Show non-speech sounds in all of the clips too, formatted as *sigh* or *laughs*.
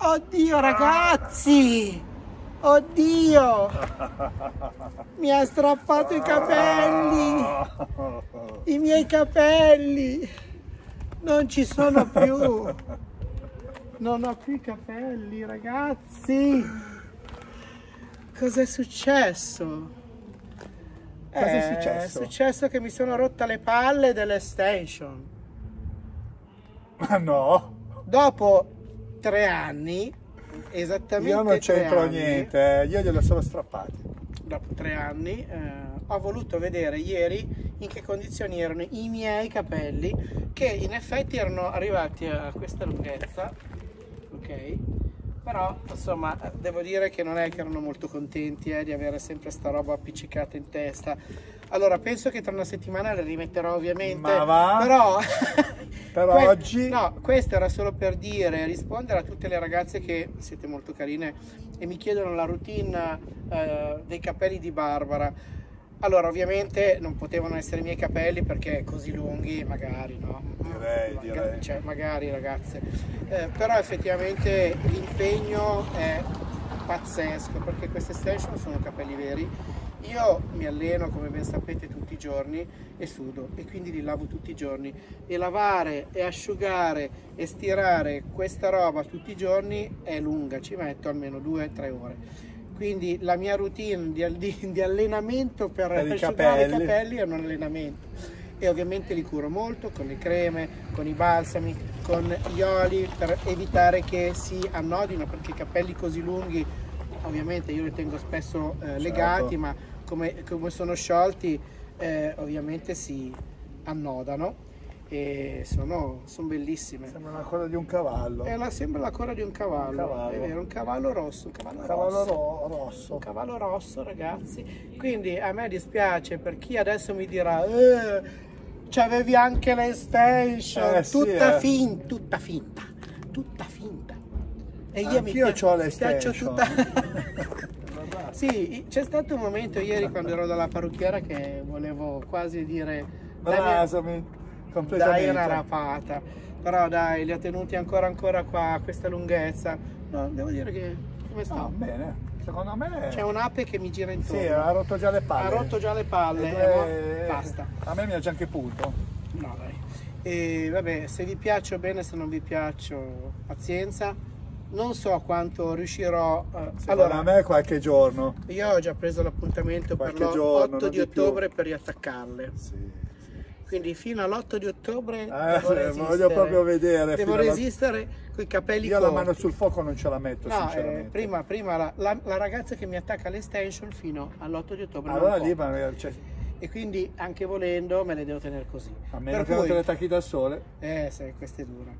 Oddio ragazzi! Oddio! Mi ha strappato i capelli! I miei capelli! Non ci sono più! Non ho più i capelli, ragazzi! Cos'è successo? Cosa è Eh, successo? È successo che mi sono rotta le palle dell'extension. Ma *laughs* no, Dopo tre anni, esattamente io non c'entro niente, io glielo sono strappati. Dopo tre anni eh, ho voluto vedere ieri in che condizioni erano i miei capelli, che in effetti erano arrivati a questa lunghezza, ok? Però insomma devo dire che non è che erano molto contenti eh, di avere sempre sta roba appiccicata in testa. Allora penso che tra una settimana le rimetterò ovviamente. Ma va? Però, *laughs* Per que- oggi- No, questo era solo per dire, rispondere a tutte le ragazze che siete molto carine e mi chiedono la routine eh, dei capelli di Barbara. Allora, ovviamente non potevano essere i miei capelli perché così lunghi, magari, no? Direi, Maga- direi. Cioè, magari, ragazze. Eh, però effettivamente l'impegno è pazzesco perché queste extension sono capelli veri. Io mi alleno, come ben sapete, tutti i giorni e sudo e quindi li lavo tutti i giorni. E lavare e asciugare e stirare questa roba tutti i giorni è lunga, ci metto almeno 2-3 ore. Quindi la mia routine di, di- allenamento per, Per i asciugare i capelli. capelli è un allenamento e ovviamente li curo molto con le creme, con i balsami, con gli oli per evitare che si annodino perché i capelli così lunghi ovviamente io li tengo spesso eh, legati ma come, come sono sciolti eh, ovviamente si annodano e sono, sono bellissime. Sembra una cosa di un cavallo. La- sembra la coda di un cavallo, Un cavallo. è vero, un cavallo rosso, un cavallo, Un cavallo rosso. ro- rosso. Un cavallo rosso, ragazzi. Quindi a me dispiace per chi adesso mi dirà eh, c'avevi anche l'extension, Eh, sì, tutta, eh. fin- tutta finta, tutta finta. E Anch'io pia- c'ho piaccio l'extension. tutta... *laughs* sì, c'è stato un momento ieri *laughs* quando ero dalla parrucchiera che volevo quasi dire... "Dai, Rasami dai completamente. una rapata. Però dai li ha tenuti ancora ancora qua a questa lunghezza. No, devo dire che come sta? No, bene, secondo me c'è un'ape che mi gira intorno. Sì, ha rotto già le palle. ha rotto già le palle eh, poi- basta. A me mi ha già anche punto. no dai. E vabbè se vi piaccio bene se non vi piaccio pazienza non so quanto riuscirò eh, Secondo allora me qualche giorno. io ho già preso l'appuntamento per Qualche giorno, l'8 non di di più. ottobre per riattaccarle Sì. quindi fino all'8 di ottobre Eh, devo voglio resistere. proprio vedere. devo fino alla- resistere con i capelli Io la corti. mano sul fuoco non ce la metto, No, eh, prima, prima la, la- la ragazza che mi attacca l'extension fino all'8 di ottobre non Allora lì, ma, cioè, e quindi anche volendo me le devo tenere così. a meno per che non cui, te le attacchi dal sole. eh, sai, questa è dura.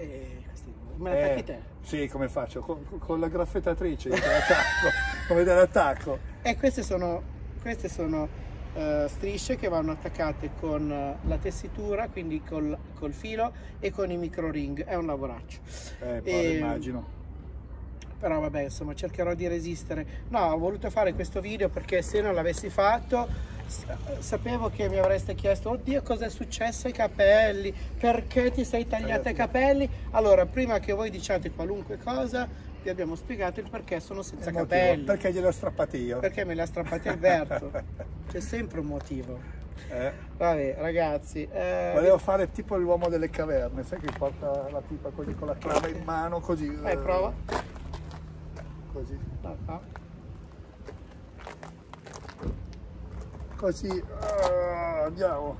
Eh, questa è dura. Me la Eh, te? Sì, come faccio? Con, con la graffettatrice, *laughs* come te l'attacco. E queste sono, queste sono eh, strisce che vanno attaccate con eh, la tessitura, quindi col, col filo e con i micro ring. È un lavoraccio. Eh, E- immagino. però vabbè insomma cercherò di resistere no ho voluto fare questo video perché se non l'avessi fatto sapevo che mi avreste chiesto oddio cosa è successo ai capelli perché ti sei tagliata i capelli allora prima che voi diciate qualunque cosa vi abbiamo spiegato il perché sono senza Il motivo, capelli Perché gliel'ho strappati io. perché me li ha strappati Alberto *laughs* c'è sempre un motivo Eh, vabbè ragazzi eh, Volevo fare tipo l'uomo delle caverne, sai che porta la pipa così con la clava in mano, così. vai eh, prova Così. No, no. Così. ah, andiamo.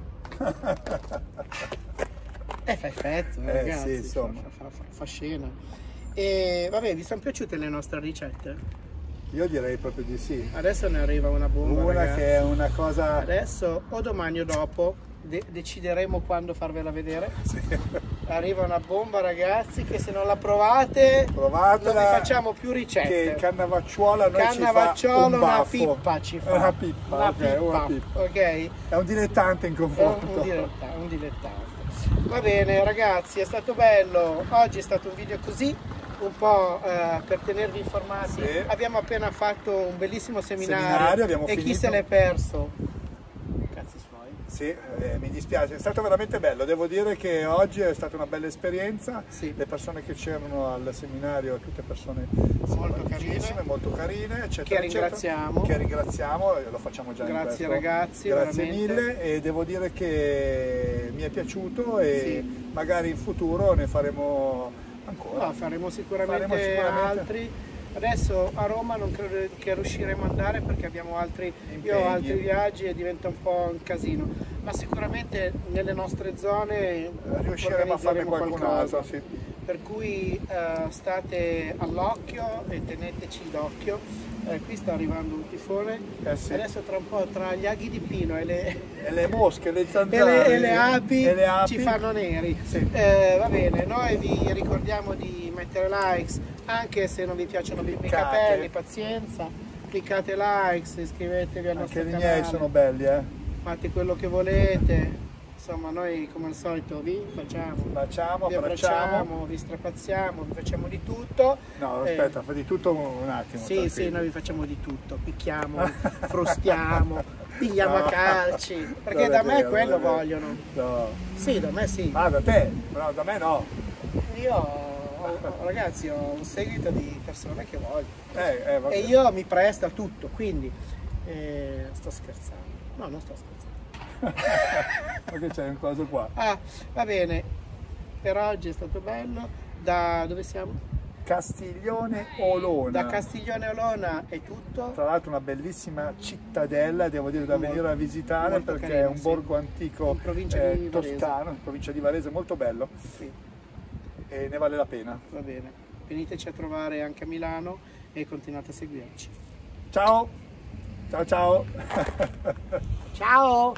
Eh, fa effetto, eh, Eh, ragazzi, sì, insomma. Fa, fa- fa- fa scena. E vabbè, vi sono piaciute le nostre ricette? Io direi proprio di sì. Adesso ne arriva una bomba. Una ragazzi. che è una cosa. Adesso o domani o dopo de- decideremo quando farvela vedere. Arriva una bomba, ragazzi, che se non la provate Provatela. non vi facciamo più ricette. Che Cannavacciuola noi Cannavacciolo, ci fa un una pippa ci fa. Una pippa, Una ok, pippa, una pippa. ok? È un dilettante in È un, confronto. un dilettante, un dilettante. Va bene ragazzi, è stato bello. Oggi è stato un video così, un po' eh, per tenervi informati. Sì. Abbiamo appena fatto un bellissimo seminario, Seminario, e chi finito. se l'è perso? Sì, eh, mi dispiace, è stato veramente bello, devo dire che oggi è stata una bella esperienza, Sì. le persone che c'erano al seminario, tutte persone Molto carine. molto carine, eccetera, Che eccetera. ringraziamo. che ringraziamo, lo facciamo già Grazie, ragazzi, grazie veramente. mille e devo dire che mi è piaciuto e Sì. magari in futuro ne faremo ancora. No, faremo sicuramente, Faremo sicuramente. altri. Adesso a Roma non credo che riusciremo ad andare perché abbiamo altri, io ho altri viaggi e diventa un po' un casino, ma sicuramente nelle nostre zone riusciremo a qualcun qualcosa. sì. Per cui eh, state all'occhio e teneteci d'occhio. Eh, qui sta arrivando un tifone. Eh sì. Adesso tra un po' tra gli aghi di pino e le, E le mosche, le *laughs* e zanzare le, e le api, e le api. ci fanno neri. Sì. Eh, va bene, noi vi ricordiamo di mettere likes, anche se non vi piacciono i miei capelli, pazienza. Cliccate likes, iscrivetevi al Anche nostro i canale, miei sono belli, eh. fate quello che volete. Insomma, noi come al solito vi facciamo, Baciamo, vi abbracciamo. vi strapazziamo, vi facciamo di tutto. No, Eh, aspetta, fa di tutto un attimo. sì, tranquillo. sì, noi vi facciamo di tutto, picchiamo, *laughs* frustiamo, pigliamo a calci, perché da me vero, quello vogliono. No. Sì, da me sì. Ah, da te? No, da me no. Io, ho- ragazzi, ho un seguito di persone che voglio. Eh, eh. E io mi presto a tutto, quindi eh, sto scherzando. No, non sto scherzando. *laughs* Perché c'è un coso qua. Ah, va bene, per oggi è stato bello. Da dove siamo? Castiglione Olona. Da Castiglione Olona è tutto. Tra l'altro una bellissima cittadella, devo dire da Molto- venire a visitare perché carino, è un sì. borgo antico In provincia eh, di Varese. toscano, in provincia di Varese, molto bello Sì, e ne vale la pena. va bene. Veniteci a trovare anche a Milano e continuate a seguirci. Ciao! Ciao ciao! Ciao!